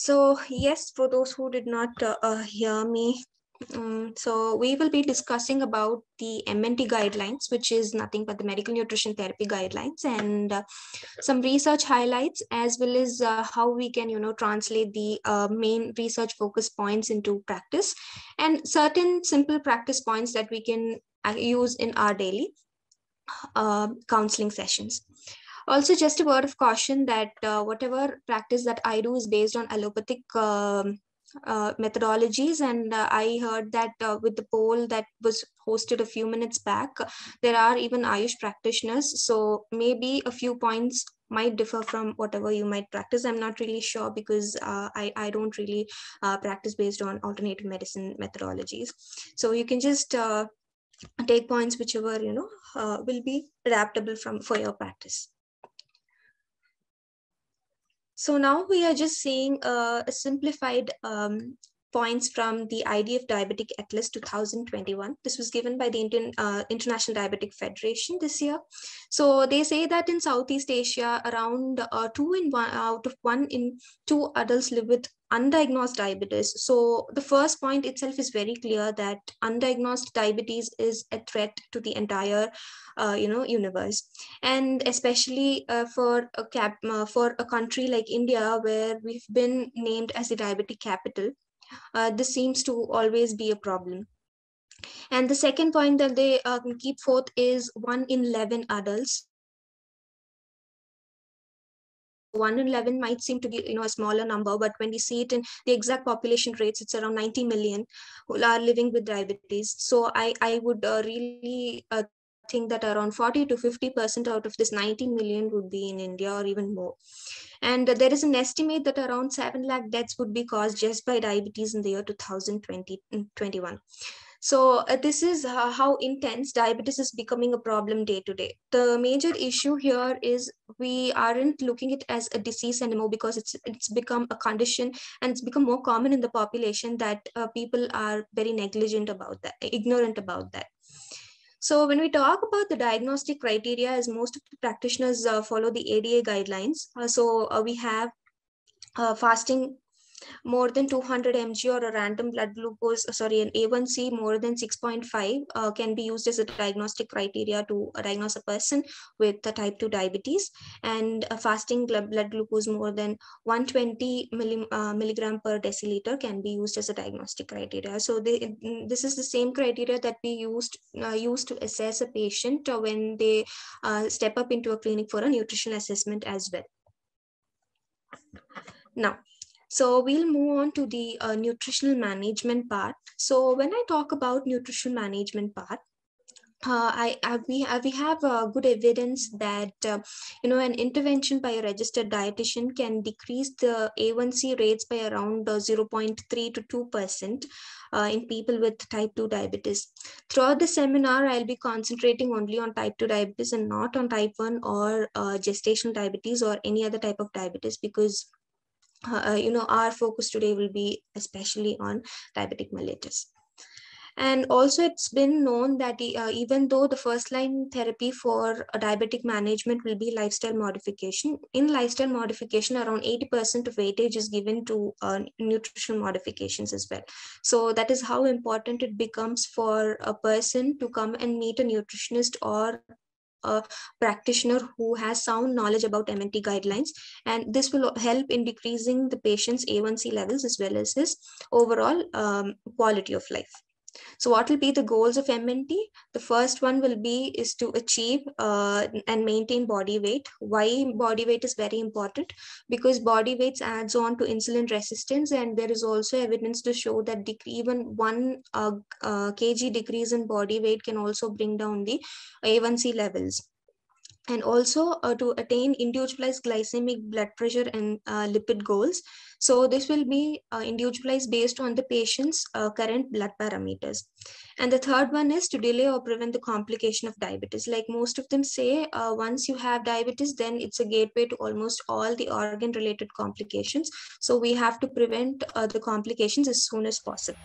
So yes, for those who did not uh, uh, hear me, um, so we will be discussing about the MNT guidelines, which is nothing but the medical nutrition therapy guidelines, and uh, some research highlights, as well as uh, how we can, you know, translate the uh, main research focus points into practice, and certain simple practice points that we can uh, use in our daily counseling sessions. Also, just a word of caution that uh, whatever practice that I do is based on allopathic um, uh, methodologies. And uh, i heard that uh, with the poll that was hosted a few minutes back there are even ayush practitioners. So maybe a few points might differ from whatever you might practice. I'm not really sure because uh, I, I don't really uh, practice based on alternative medicine methodologies. So you can just uh, take points whichever you know will be adaptable from for your practice so now we are just seeing uh, a simplified um, points from the IDF Diabetic Atlas 2021. This was given by the Indian uh, International Diabetic Federation this year. So they say that in Southeast Asia, around uh, two in one out of one in two adults live with undiagnosed diabetes. So the first point itself is very clear that undiagnosed diabetes is a threat to the entire, uh, you know, universe, and especially uh, for a cap uh, for a country like India, where we've been named as the diabetic capital. Uh, this seems to always be a problem. And the second point that they uh, keep forth is one in 11 adults one in 11 might seem to be you know a smaller number but when we see it in the exact population rates it's around 90 million who are living with diabetes so i i would uh, really uh, think that around 40 to 50 percent out of this 90 million would be in india or even more and there is an estimate that around 7 lakh deaths would be caused just by diabetes in the year 2021 so uh, this is uh, how intense diabetes is becoming a problem day to day. The major issue here is we aren't looking it as a disease anymore because it's it's become a condition and it's become more common in the population that uh, people are very negligent about that, ignorant about that. So when we talk about the diagnostic criteria, as most of the practitioners uh, follow the ADA guidelines, uh, so uh, we have fasting more than 200 mg or a random blood glucose, uh, sorry, an A1C more than 6.5 uh, can be used as a diagnostic criteria to diagnose a person with the type 2 diabetes. And a fasting blood, glucose more than 120 milli, uh, milligram per deciliter can be used as a diagnostic criteria. So they, this is the same criteria that we used, uh, used to assess a patient when they uh, step up into a clinic for a nutrition assessment as well. Now, so we'll move on to the uh, nutritional management part. So when I talk about nutritional management part, uh, I, I, we have, we have uh, good evidence that uh, you know an intervention by a registered dietitian can decrease the A1C rates by around uh, 0.3 to 2 percent uh, in people with type 2 diabetes. Throughout the seminar, I'll be concentrating only on type 2 diabetes and not on type 1 or uh, gestational diabetes or any other type of diabetes because uh, you know, our focus today will be especially on diabetic mellitus. And also, it's been known that uh, even though the first line therapy for diabetic management will be lifestyle modification, in lifestyle modification, around 80% of weightage is given to uh, nutritional modifications as well. So, that is how important it becomes for a person to come and meet a nutritionist or a practitioner who has sound knowledge about MNT guidelines. And this will help in decreasing the patient's A1C levels as well as his overall um, quality of life. So what will be the goals of MNT? The first one will be is to achieve uh, and maintain body weight. Why body weight is very important? Because body weight adds on to insulin resistance and there is also evidence to show that even one uh, uh, kg decrease in body weight can also bring down the A1C levels and also uh, to attain individualized glycemic blood pressure and uh, lipid goals. So this will be uh, individualized based on the patient's uh, current blood parameters. And the third one is to delay or prevent the complication of diabetes. Like most of them say, uh, once you have diabetes, then it's a gateway to almost all the organ related complications. So we have to prevent uh, the complications as soon as possible.